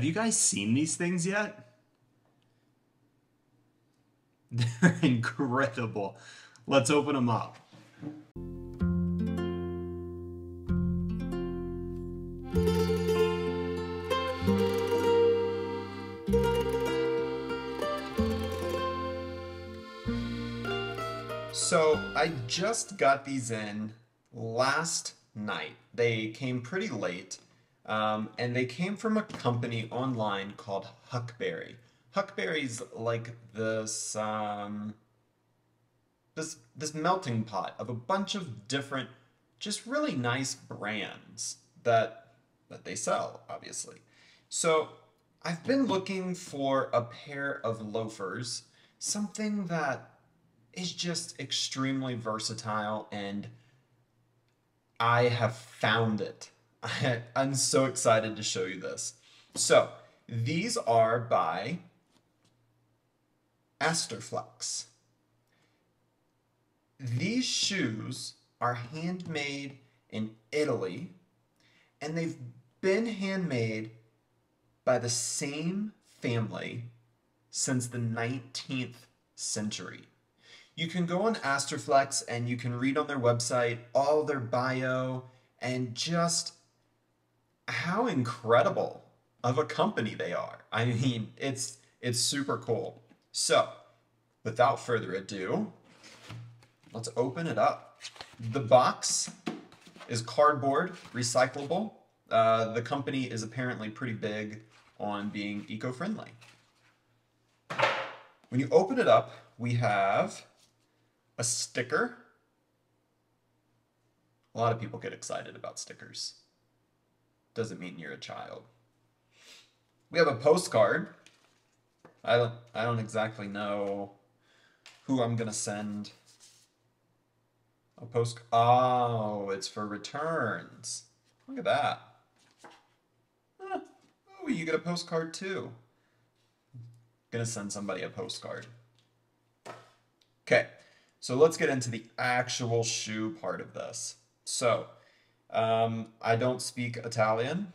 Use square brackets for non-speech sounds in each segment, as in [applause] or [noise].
Have you guys seen these things yet? They're [laughs] incredible. Let's open them up. So I just got these in last night. They came pretty late, um, and they came from a company online called Huckberry. Huckberry's like this um, this this melting pot of a bunch of different, just really nice brands that that they sell, obviously. So I've been looking for a pair of loafers, something that is just extremely versatile and I have found it. [laughs] I, am so excited to show you this. So these are by Astorflex. These shoes are handmade in Italy and they've been handmade by the same family since the 19th century. You can go on Astorflex and you can read on their website all their bio and just how incredible of a company they are. I mean, it's it's super cool. So, without further ado, let's open it up. The box is cardboard, recyclable. Uh, the company is apparently pretty big on being eco-friendly. When you open it up, we have a sticker. A lot of people get excited about stickers. Doesn't mean you're a child. We have a postcard. I don't I don't exactly know who I'm gonna send a post oh it's for returns. Look at that. Oh, you get a postcard too. Gonna send somebody a postcard. Okay, so let's get into the actual shoe part of this. So, um, I don't speak Italian.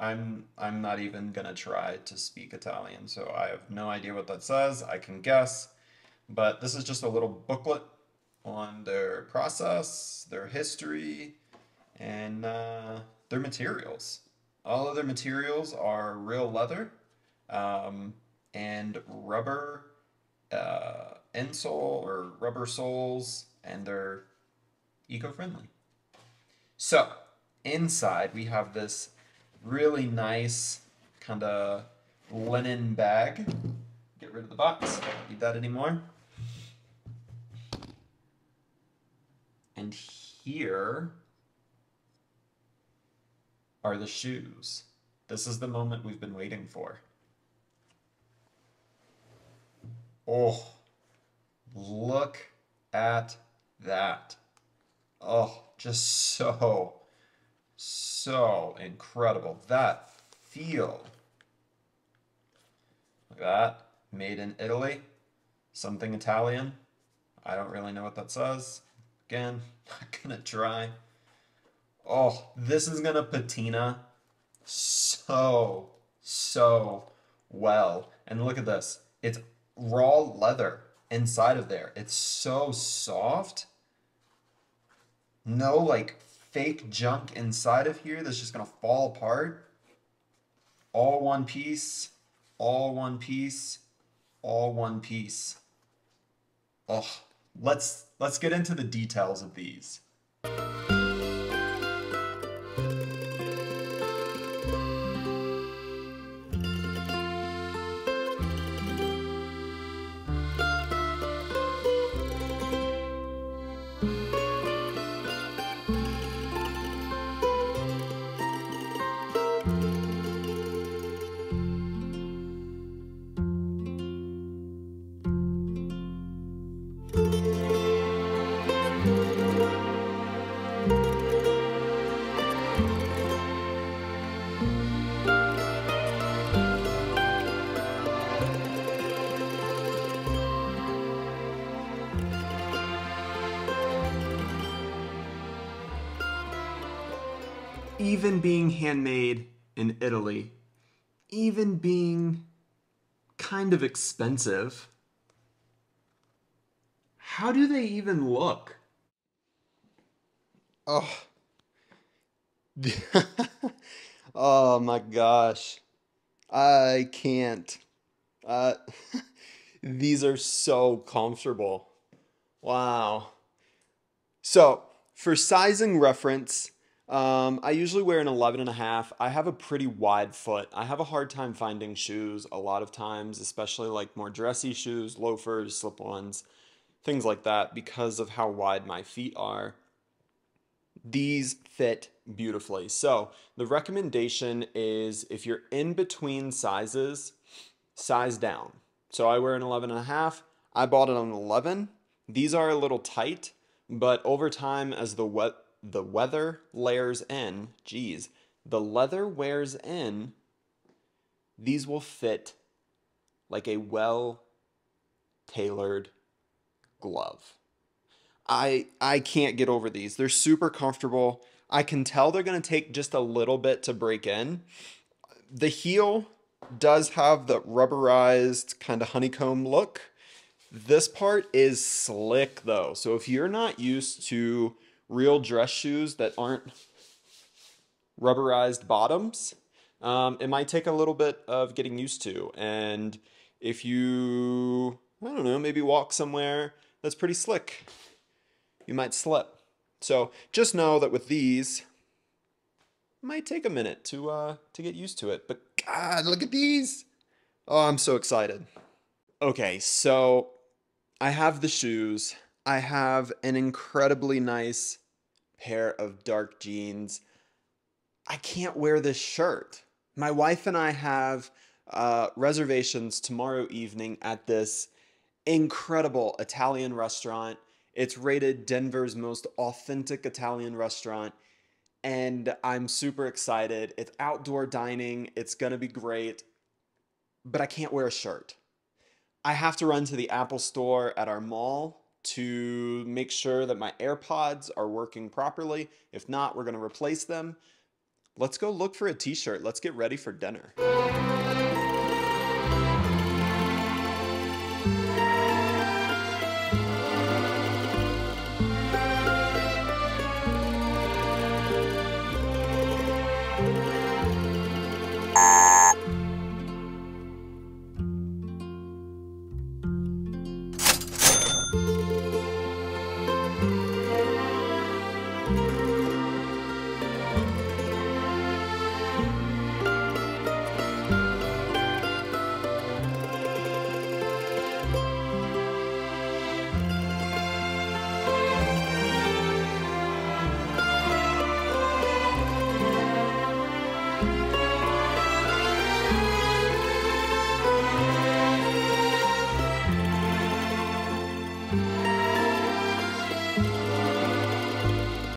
I'm I'm not even gonna try to speak Italian, so I have no idea what that says. I can guess, but this is just a little booklet on their process, their history, and uh, their materials. All of their materials are real leather um, and rubber. Uh, insole or rubber soles and they're eco-friendly. So inside we have this really nice kind of linen bag. Get rid of the box, don't need that anymore. And here are the shoes. This is the moment we've been waiting for. Oh, Look at that. Oh, just so, so incredible. That feel. Look at that. Made in Italy. Something Italian. I don't really know what that says. Again, [laughs] not gonna try. Oh, this is gonna patina so, so well. And look at this. It's raw leather inside of there. It's so soft. No like fake junk inside of here that's just gonna fall apart. All one piece, all one piece, all one piece. Oh, let's let's get into the details of these. Even being handmade in Italy, even being kind of expensive. How do they even look? Oh. [laughs] oh my gosh. I can't. Uh, [laughs] these are so comfortable. Wow. So, for sizing reference, um, I usually wear an 11 and a half. I have a pretty wide foot. I have a hard time finding shoes a lot of times, especially like more dressy shoes, loafers, slip ons, things like that, because of how wide my feet are. These fit beautifully. So, the recommendation is if you're in between sizes, size down. So, I wear an 11 and a half. I bought it on 11. These are a little tight, but over time, as the wet the weather layers in, geez, the leather wears in, these will fit like a well tailored glove. I I can't get over these. They're super comfortable. I can tell they're going to take just a little bit to break in. The heel does have the rubberized kind of honeycomb look. This part is slick though. So if you're not used to real dress shoes that aren't rubberized bottoms, um, it might take a little bit of getting used to. And if you, I don't know, maybe walk somewhere that's pretty slick, you might slip. So just know that with these, might take a minute to uh, to get used to it. But God, look at these! Oh, I'm so excited. Okay, so I have the shoes. I have an incredibly nice pair of dark jeans. I can't wear this shirt. My wife and I have uh, reservations tomorrow evening at this incredible Italian restaurant. It's rated Denver's most authentic Italian restaurant. And I'm super excited. It's outdoor dining, it's gonna be great, but I can't wear a shirt. I have to run to the Apple store at our mall to make sure that my AirPods are working properly. If not, we're to replace them. Let's go look for a t shirt. Let's get ready for dinner.